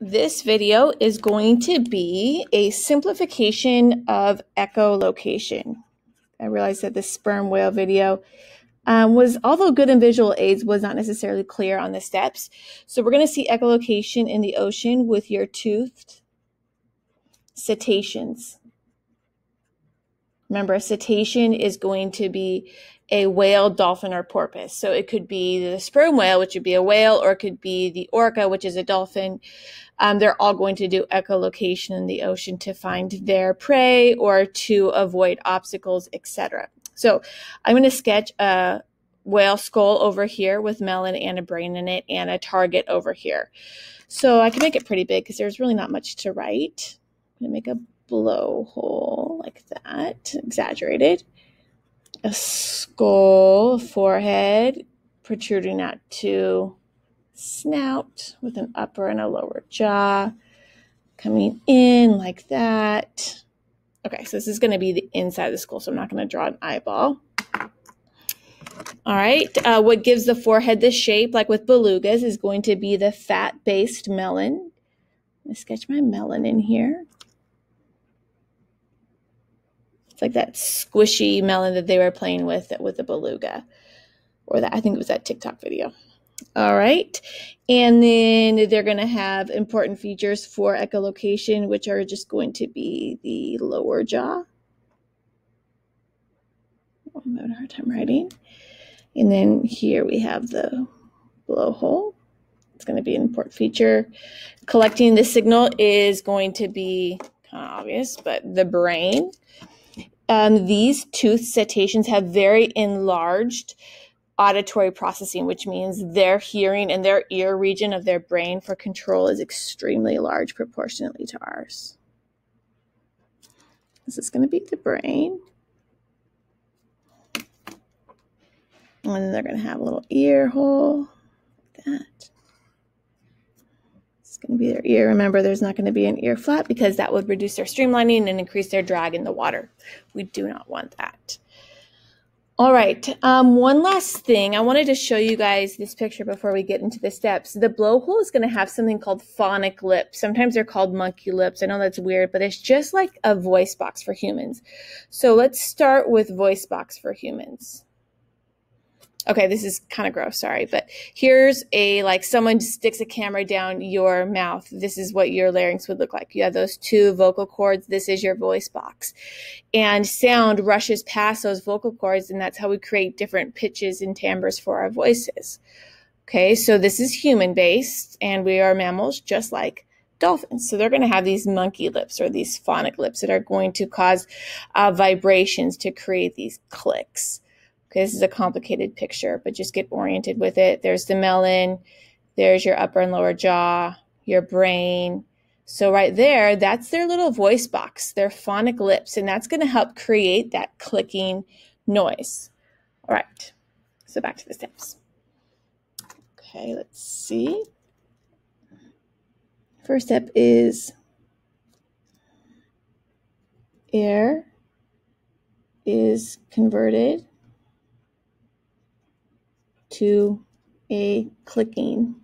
this video is going to be a simplification of echolocation. I realized that the sperm whale video um, was, although good in visual aids, was not necessarily clear on the steps. So we're going to see echolocation in the ocean with your toothed cetaceans. Remember, a cetacean is going to be a whale, dolphin, or porpoise. So it could be the sperm whale, which would be a whale, or it could be the orca, which is a dolphin. Um, they're all going to do echolocation in the ocean to find their prey or to avoid obstacles, etc. So I'm going to sketch a whale skull over here with melon and a brain in it and a target over here. So I can make it pretty big because there's really not much to write. I'm going to make a blowhole like that, exaggerated a skull, forehead protruding out to snout with an upper and a lower jaw coming in like that. Okay, so this is going to be the inside of the skull, so I'm not going to draw an eyeball. All right, uh, what gives the forehead the shape, like with belugas, is going to be the fat-based melon. Going to sketch my melon in here. It's like that squishy melon that they were playing with with the beluga, or that I think it was that TikTok video. All right, and then they're going to have important features for echolocation, which are just going to be the lower jaw. I'm having a hard time writing. And then here we have the blowhole. It's going to be an important feature. Collecting the signal is going to be kind of obvious, but the brain um, these tooth cetaceans have very enlarged auditory processing, which means their hearing and their ear region of their brain for control is extremely large proportionately to ours. This is going to be the brain. And they're going to have a little ear hole like that going to be their ear. Remember, there's not going to be an ear flap because that would reduce their streamlining and increase their drag in the water. We do not want that. All right, um, one last thing. I wanted to show you guys this picture before we get into the steps. The blowhole is going to have something called phonic lips. Sometimes they're called monkey lips. I know that's weird, but it's just like a voice box for humans. So let's start with voice box for humans okay, this is kind of gross, sorry, but here's a like someone sticks a camera down your mouth. This is what your larynx would look like. You have those two vocal cords. This is your voice box. And sound rushes past those vocal cords, and that's how we create different pitches and timbres for our voices. Okay, so this is human based, and we are mammals just like dolphins. So they're going to have these monkey lips or these phonic lips that are going to cause uh, vibrations to create these clicks. Okay, this is a complicated picture, but just get oriented with it. There's the melon, there's your upper and lower jaw, your brain. So right there, that's their little voice box, their phonic lips, and that's going to help create that clicking noise. All right, so back to the steps. Okay, let's see. First step is air is converted to a clicking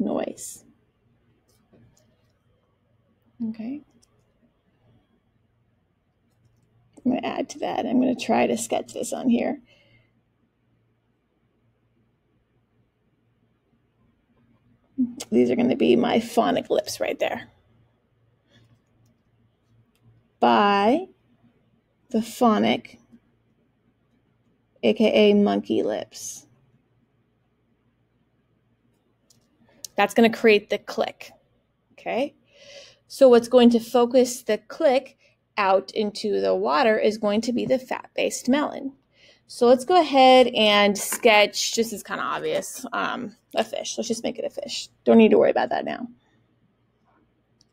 noise. Okay. I'm going to add to that. I'm going to try to sketch this on here. These are going to be my phonic lips right there. By the phonic aka monkey lips. That's going to create the click. Okay. So what's going to focus the click out into the water is going to be the fat-based melon. So let's go ahead and sketch, just as kind of obvious, um, a fish. Let's just make it a fish. Don't need to worry about that now.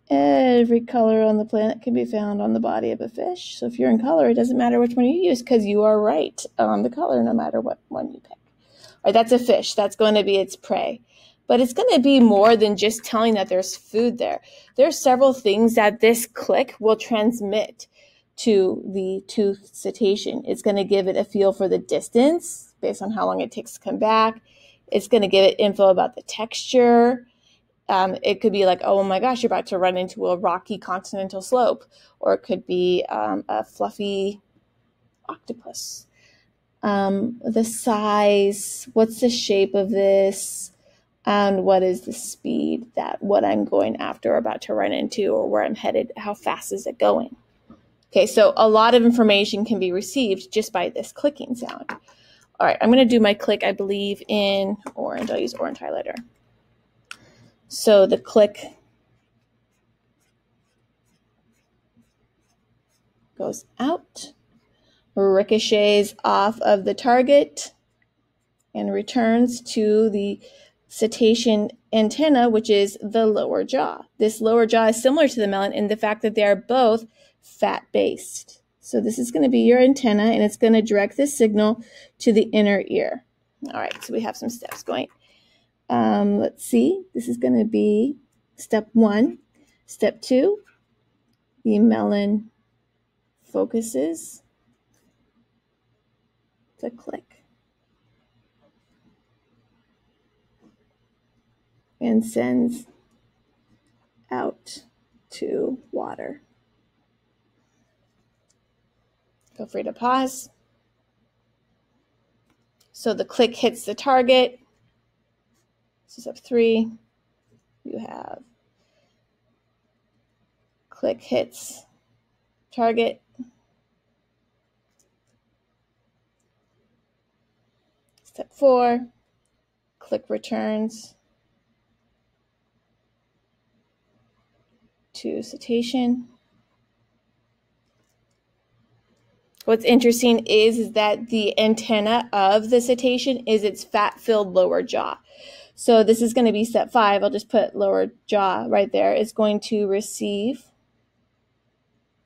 Every color on the planet can be found on the body of a fish. So if you're in color, it doesn't matter which one you use because you are right on the color no matter what one you pick. All right, that's a fish. That's going to be its prey. But it's going to be more than just telling that there's food there. There's several things that this click will transmit to the tooth cetacean. It's going to give it a feel for the distance based on how long it takes to come back. It's going to give it info about the texture Um, it could be like, oh my gosh, you're about to run into a rocky continental slope, or it could be um, a fluffy octopus. Um, the size, what's the shape of this, and what is the speed that what I'm going after or about to run into, or where I'm headed, how fast is it going? Okay, so a lot of information can be received just by this clicking sound. All right, I'm going to do my click, I believe, in orange. I'll use orange highlighter. So the click goes out, ricochets off of the target, and returns to the cetacean antenna, which is the lower jaw. This lower jaw is similar to the melon in the fact that they are both fat-based. So this is going to be your antenna, and it's going to direct the signal to the inner ear. All right, so we have some steps going. Um, let's see, this is going to be step one. Step two, the melon focuses to click. And sends out to water. Feel free to pause. So the click hits the target. Is step three. You have click hits target. Step four, click returns to cetacean. What's interesting is, is that the antenna of the cetacean is its fat-filled lower jaw. So this is going to be step five. I'll just put lower jaw right there. It's going to receive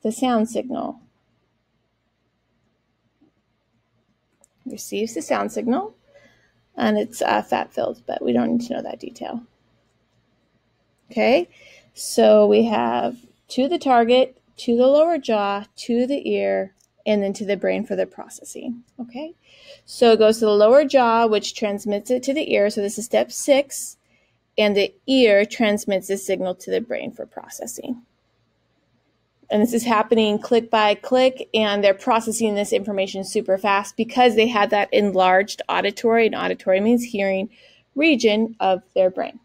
the sound signal. Receives the sound signal, and it's uh, fat-filled, but we don't need to know that detail. Okay, so we have to the target, to the lower jaw, to the ear, and then to the brain for the processing. Okay, so it goes to the lower jaw, which transmits it to the ear. So this is step six, and the ear transmits the signal to the brain for processing. And this is happening click by click, and they're processing this information super fast because they have that enlarged auditory, and auditory means hearing region of their brain.